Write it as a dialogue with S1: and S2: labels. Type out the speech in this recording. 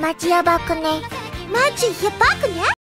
S1: マジやばくね
S2: マジやばくね？